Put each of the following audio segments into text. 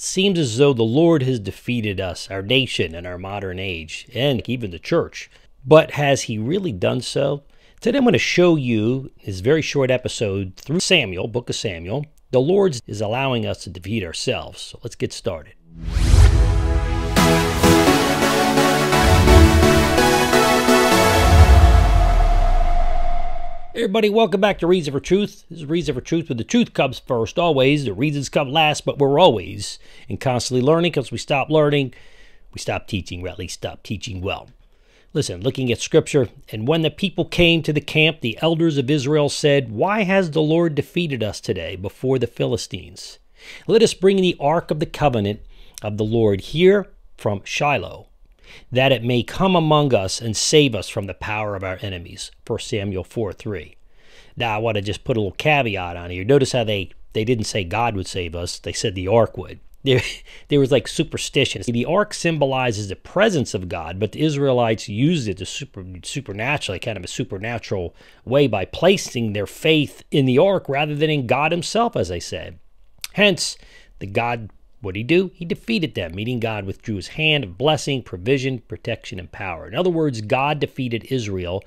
seems as though the Lord has defeated us, our nation, and our modern age, and even the church. But has he really done so? Today I'm going to show you this very short episode through Samuel, book of Samuel. The Lord is allowing us to defeat ourselves. So let's get started. Everybody, welcome back to Reason for Truth. This is Reason for Truth, but the truth comes first, always. The reasons come last, but we're always and constantly learning because we stop learning, we stop teaching, or at least stop teaching well. Listen, looking at Scripture, and when the people came to the camp, the elders of Israel said, Why has the Lord defeated us today before the Philistines? Let us bring the ark of the covenant of the Lord here from Shiloh that it may come among us and save us from the power of our enemies. 1 Samuel 4 3. Now, I want to just put a little caveat on here. Notice how they, they didn't say God would save us, they said the ark would. There, there was like superstition. The ark symbolizes the presence of God, but the Israelites used it to super, supernaturally, kind of a supernatural way by placing their faith in the ark rather than in God Himself, as I said. Hence, the God what did he do? He defeated them, meaning God withdrew his hand of blessing, provision, protection, and power. In other words, God defeated Israel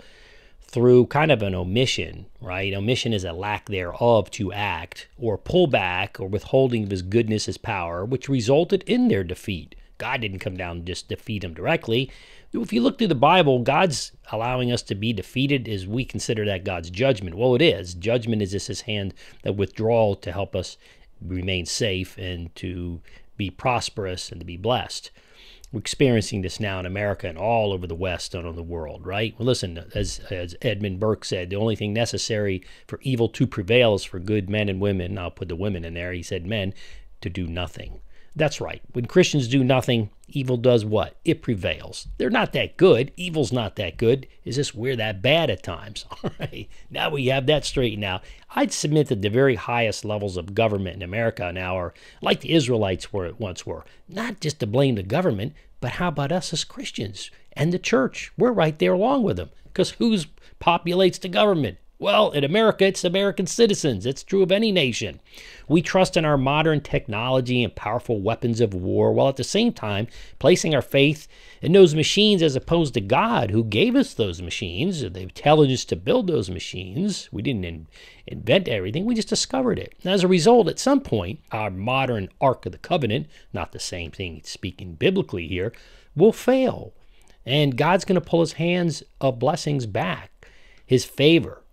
through kind of an omission, right? Omission is a lack thereof to act, or pull back, or withholding of his goodness, his power, which resulted in their defeat. God didn't come down and just defeat them directly. If you look through the Bible, God's allowing us to be defeated as we consider that God's judgment. Well, it is. Judgment is just his hand that withdrawal to help us remain safe and to be prosperous and to be blessed. We're experiencing this now in America and all over the West and on the world, right? Well, listen, as, as Edmund Burke said, the only thing necessary for evil to prevail is for good men and women. I'll put the women in there. He said men to do nothing. That's right. When Christians do nothing, evil does what? It prevails. They're not that good. Evil's not that good. Is this we're that bad at times? All right. Now we have that straightened out. I'd submit that the very highest levels of government in America now are like the Israelites were once were. Not just to blame the government, but how about us as Christians and the church? We're right there along with them. Because who's populates the government? Well, in America, it's American citizens. It's true of any nation. We trust in our modern technology and powerful weapons of war, while at the same time placing our faith in those machines as opposed to God, who gave us those machines, the intelligence to build those machines. We didn't in- invent everything, we just discovered it. And as a result, at some point, our modern Ark of the Covenant, not the same thing speaking biblically here, will fail. And God's going to pull his hands of blessings back, his favor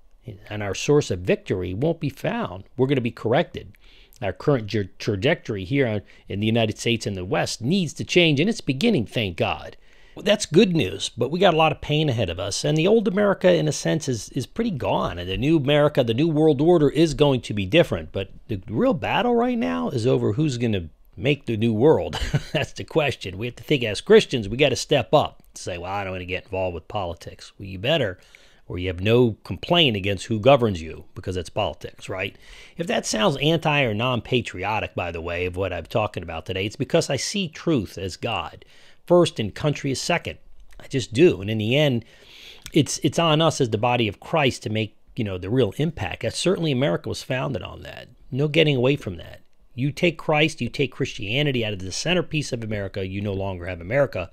and our source of victory won't be found. We're going to be corrected. Our current tra- trajectory here in the United States and the West needs to change, and it's beginning, thank God. Well, that's good news, but we got a lot of pain ahead of us. And the old America, in a sense, is, is pretty gone. And the new America, the new world order, is going to be different. But the real battle right now is over who's going to make the new world. that's the question. We have to think as Christians, we got to step up. Say, well, I don't want to get involved with politics. Well, you better or you have no complaint against who governs you because it's politics, right? If that sounds anti or non patriotic, by the way, of what I'm talking about today, it's because I see truth as God first and country is second. I just do. And in the end, it's it's on us as the body of Christ to make, you know, the real impact. Certainly America was founded on that. No getting away from that. You take Christ, you take Christianity out of the centerpiece of America, you no longer have America.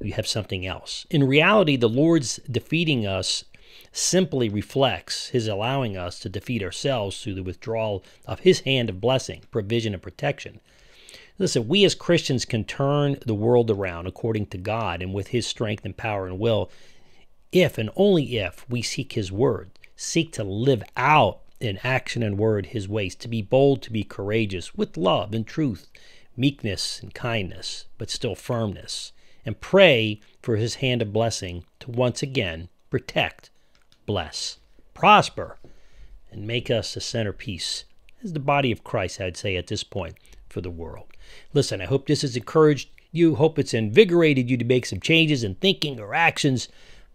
You have something else. In reality, the Lord's defeating us simply reflects his allowing us to defeat ourselves through the withdrawal of his hand of blessing, provision, and protection. Listen, we as Christians can turn the world around according to God and with his strength and power and will if and only if we seek his word, seek to live out in action and word his ways, to be bold, to be courageous, with love and truth, meekness and kindness, but still firmness, and pray for his hand of blessing to once again protect bless, prosper, and make us a centerpiece as the body of Christ, I'd say at this point, for the world. Listen, I hope this has encouraged you, hope it's invigorated you to make some changes in thinking or actions.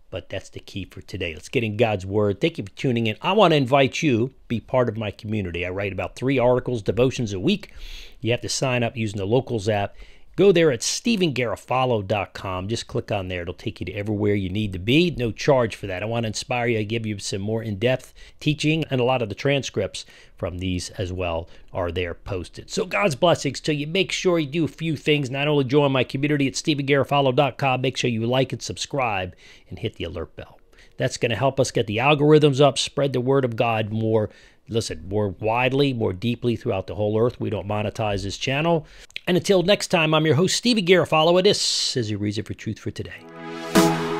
But that's the key for today. Let's get in God's Word. Thank you for tuning in. I want to invite you be part of my community. I write about three articles, devotions a week. You have to sign up using the Locals app Go there at stephengarofalo.com. Just click on there. It'll take you to everywhere you need to be. No charge for that. I want to inspire you. I give you some more in depth teaching, and a lot of the transcripts from these as well are there posted. So God's blessings to you. Make sure you do a few things. Not only join my community at stephengarofalo.com, make sure you like and subscribe and hit the alert bell. That's going to help us get the algorithms up, spread the word of God more listen more widely, more deeply throughout the whole earth. We don't monetize this channel. And until next time, I'm your host, Stevie Garofalo. This is your reason for truth for today.